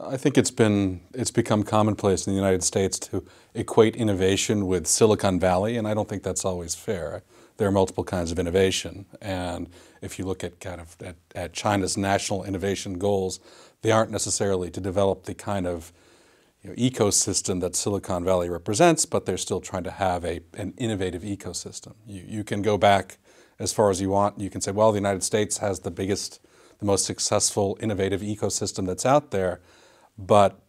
I think it's been it's become commonplace in the United States to equate innovation with Silicon Valley, and I don't think that's always fair. There are multiple kinds of innovation, and if you look at kind of at, at China's national innovation goals, they aren't necessarily to develop the kind of you know, ecosystem that Silicon Valley represents, but they're still trying to have a, an innovative ecosystem. You, you can go back as far as you want. You can say, well, the United States has the biggest, the most successful, innovative ecosystem that's out there. But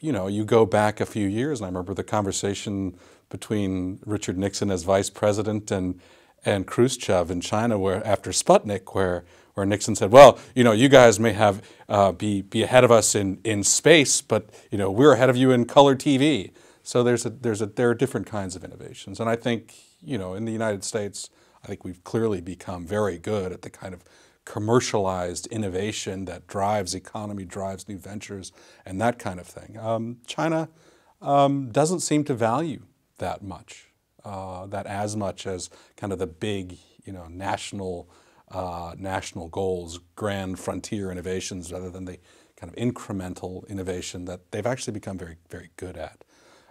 you know, you go back a few years, and I remember the conversation between Richard Nixon as vice president and and Khrushchev in China, where after Sputnik, where where Nixon said, "Well, you know, you guys may have uh, be be ahead of us in in space, but you know, we're ahead of you in color TV." So there's a there's a there are different kinds of innovations, and I think you know, in the United States, I think we've clearly become very good at the kind of commercialized innovation that drives economy, drives new ventures, and that kind of thing. Um, China um, doesn't seem to value that much, uh, that as much as kind of the big, you know, national, uh, national goals, grand frontier innovations, rather than the kind of incremental innovation that they've actually become very, very good at.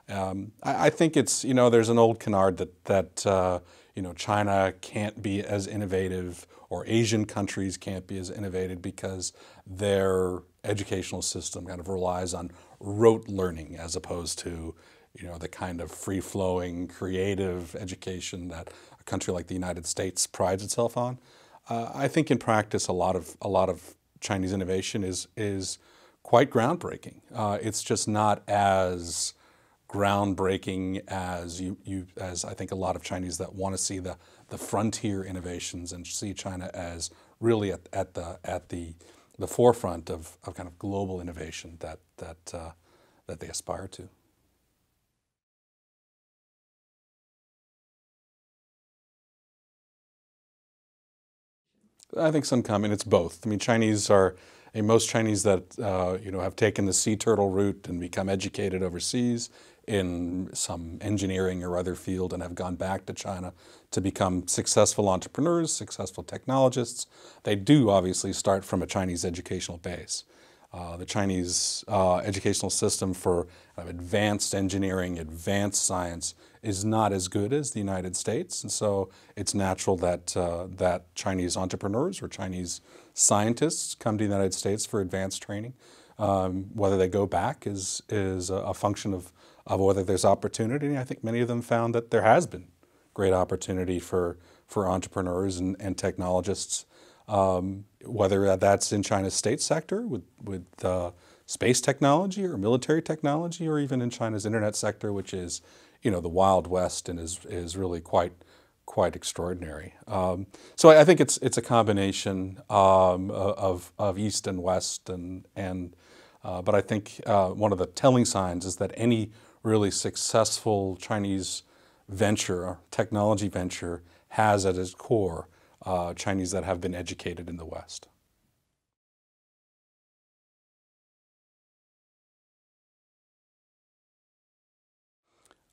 Um, I, I, think it's, you know, there's an old canard that, that uh, you know, China can't be as innovative or Asian countries can't be as innovative because their educational system kind of relies on rote learning as opposed to you know the kind of free-flowing creative education that a country like the United States prides itself on. Uh, I think in practice a lot of a lot of Chinese innovation is is quite groundbreaking. Uh, it's just not as groundbreaking as you, you as I think a lot of Chinese that want to see the the frontier innovations and see China as really at, at the at the the forefront of, of kind of global innovation that that uh, that they aspire to. I think some comment. It's both. I mean, Chinese are most Chinese that uh, you know have taken the sea turtle route and become educated overseas in some engineering or other field and have gone back to China to become successful entrepreneurs, successful technologists. They do obviously start from a Chinese educational base. Uh, the Chinese uh, educational system for advanced engineering, advanced science is not as good as the United States, and so it's natural that uh, that Chinese entrepreneurs or Chinese scientists come to the United States for advanced training. Um, whether they go back is is a function of of whether there's opportunity. I think many of them found that there has been great opportunity for, for entrepreneurs and, and technologists, um, whether that's in China's state sector with, with uh, space technology or military technology, or even in China's internet sector, which is, you know, the Wild West and is, is really quite, quite extraordinary. Um, so I, think it's, it's a combination um, of, of East and West, and, and uh, but I think uh, one of the telling signs is that any really successful Chinese venture, technology venture, has at its core uh, Chinese that have been educated in the West.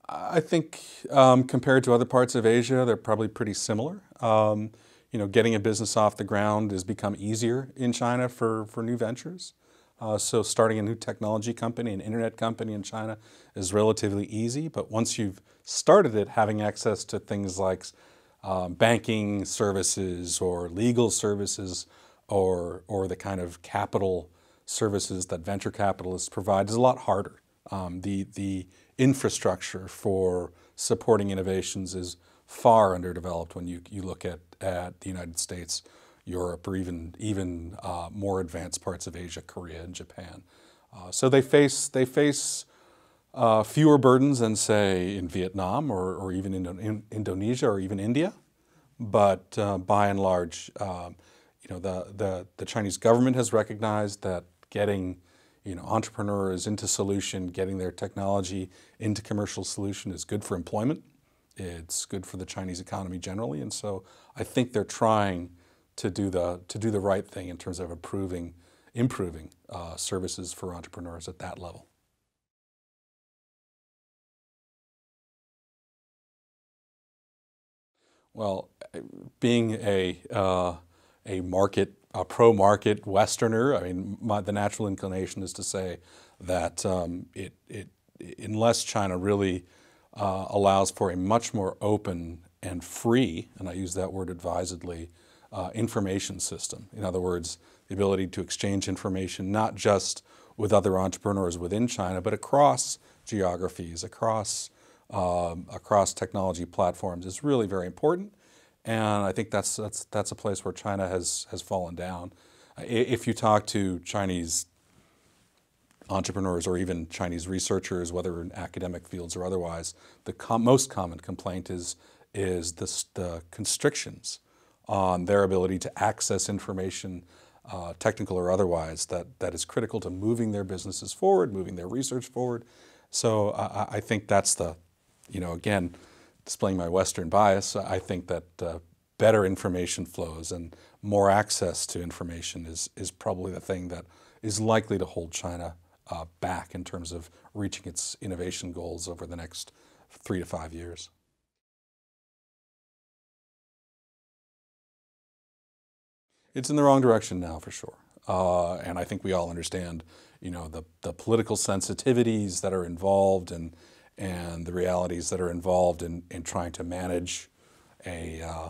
I think um, compared to other parts of Asia, they're probably pretty similar. Um, you know, getting a business off the ground has become easier in China for, for new ventures. Uh, so starting a new technology company, an internet company in China is relatively easy, but once you've started it, having access to things like um, banking services or legal services or, or the kind of capital services that venture capitalists provide is a lot harder. Um, the, the infrastructure for supporting innovations is far underdeveloped when you, you look at, at the United States Europe, or even even uh, more advanced parts of Asia, Korea and Japan. Uh, so they face they face uh, fewer burdens than say in Vietnam or, or even in, in Indonesia or even India, but uh, by and large, um, you know the, the the Chinese government has recognized that getting you know entrepreneurs into solution, getting their technology into commercial solution is good for employment. It's good for the Chinese economy generally, and so I think they're trying to do the to do the right thing in terms of improving improving uh, services for entrepreneurs at that level. Well, being a uh, a market, a pro-market Westerner. I mean, my, the natural inclination is to say that um, it, it, unless China really uh, allows for a much more open and free, and I use that word advisedly, uh, information system. In other words, the ability to exchange information not just with other entrepreneurs within China, but across geographies, across, um, across technology platforms is really very important. And I think that's, that's, that's a place where China has, has fallen down. If you talk to Chinese entrepreneurs or even Chinese researchers, whether in academic fields or otherwise, the com most common complaint is, is this, the constrictions on their ability to access information, uh, technical or otherwise, that, that is critical to moving their businesses forward, moving their research forward. So I, think that's the, you know, again, displaying my Western bias, I think that uh, better information flows and more access to information is, is probably the thing that is likely to hold China uh, back in terms of reaching its innovation goals over the next three to five years. It's in the wrong direction now, for sure. Uh, and I think we all understand, you know, the, the political sensitivities that are involved and, and the realities that are involved in, in trying to manage a, uh,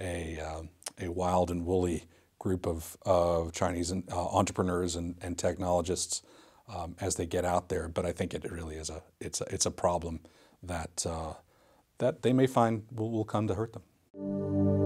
a, uh, a wild and woolly group of, of Chinese uh, entrepreneurs and, and technologists um, as they get out there. But I think it really is a, it's a, it's a problem that, uh, that they may find will, will come to hurt them.